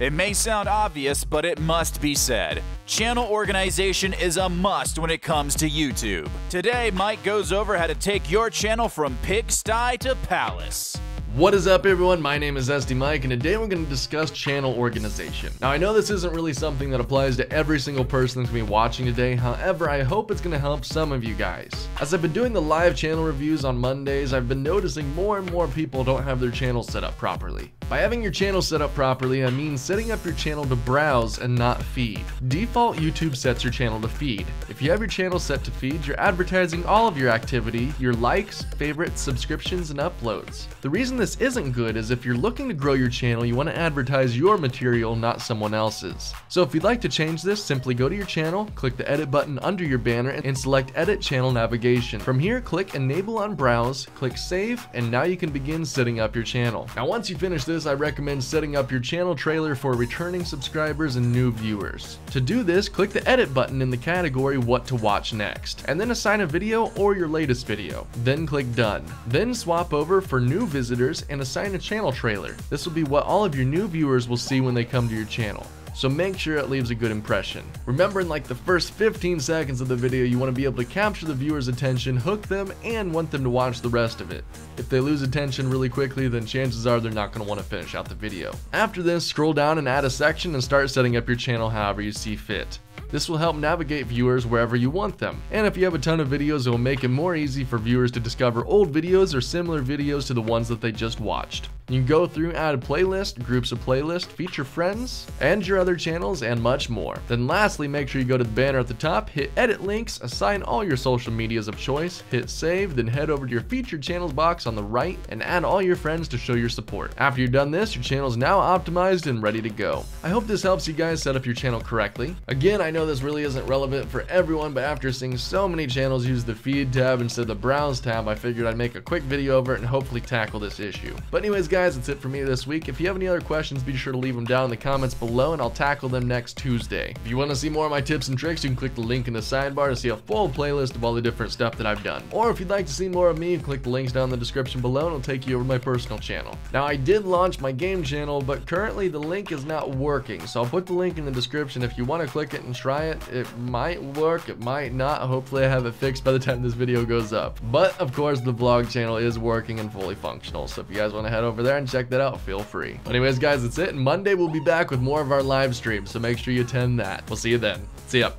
It may sound obvious, but it must be said. Channel organization is a must when it comes to YouTube. Today, Mike goes over how to take your channel from pigsty to palace. What is up everyone, my name is Zesty Mike and today we're going to discuss channel organization. Now I know this isn't really something that applies to every single person that's going to be watching today, however I hope it's going to help some of you guys. As I've been doing the live channel reviews on Mondays, I've been noticing more and more people don't have their channel set up properly. By having your channel set up properly, I mean setting up your channel to browse and not feed. Default YouTube sets your channel to feed. If you have your channel set to feed, you're advertising all of your activity, your likes, favorites, subscriptions, and uploads. The reason this isn't good is if you're looking to grow your channel, you want to advertise your material, not someone else's. So if you'd like to change this, simply go to your channel, click the edit button under your banner, and select edit channel navigation. From here, click enable on browse, click save, and now you can begin setting up your channel. Now once you finish this, I recommend setting up your channel trailer for returning subscribers and new viewers. To do this, click the edit button in the category what to watch next, and then assign a video or your latest video. Then click done. Then swap over for new visitors and assign a channel trailer. This will be what all of your new viewers will see when they come to your channel so make sure it leaves a good impression. Remember in like the first 15 seconds of the video you want to be able to capture the viewer's attention, hook them, and want them to watch the rest of it. If they lose attention really quickly then chances are they're not going to want to finish out the video. After this, scroll down and add a section and start setting up your channel however you see fit. This will help navigate viewers wherever you want them. And if you have a ton of videos, it will make it more easy for viewers to discover old videos or similar videos to the ones that they just watched. You can go through, add a playlist, groups of playlists, feature friends, and your other channels, and much more. Then lastly, make sure you go to the banner at the top, hit edit links, assign all your social medias of choice, hit save, then head over to your featured channels box on the right, and add all your friends to show your support. After you've done this, your channel is now optimized and ready to go. I hope this helps you guys set up your channel correctly. Again, I know this really isn't relevant for everyone, but after seeing so many channels use the feed tab instead of the browse tab, I figured I'd make a quick video over it and hopefully tackle this issue. But anyways guys, guys, that's it for me this week. If you have any other questions, be sure to leave them down in the comments below and I'll tackle them next Tuesday. If you want to see more of my tips and tricks, you can click the link in the sidebar to see a full playlist of all the different stuff that I've done. Or if you'd like to see more of me, click the links down in the description below and it'll take you over to my personal channel. Now, I did launch my game channel, but currently the link is not working, so I'll put the link in the description if you want to click it and try it. It might work, it might not. Hopefully I have it fixed by the time this video goes up. But, of course, the vlog channel is working and fully functional, so if you guys want to head over there and check that out, feel free. Anyways, guys, that's it. And Monday we'll be back with more of our live streams, so make sure you attend that. We'll see you then. See ya.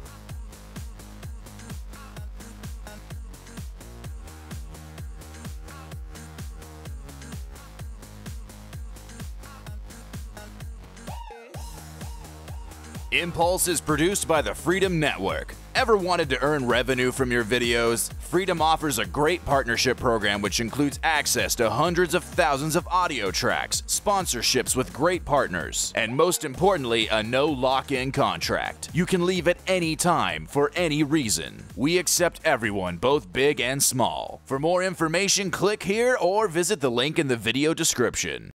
Impulse is produced by the Freedom Network. Ever wanted to earn revenue from your videos? Freedom offers a great partnership program which includes access to hundreds of thousands of audio tracks, sponsorships with great partners, and most importantly, a no lock-in contract. You can leave at any time for any reason. We accept everyone, both big and small. For more information, click here or visit the link in the video description.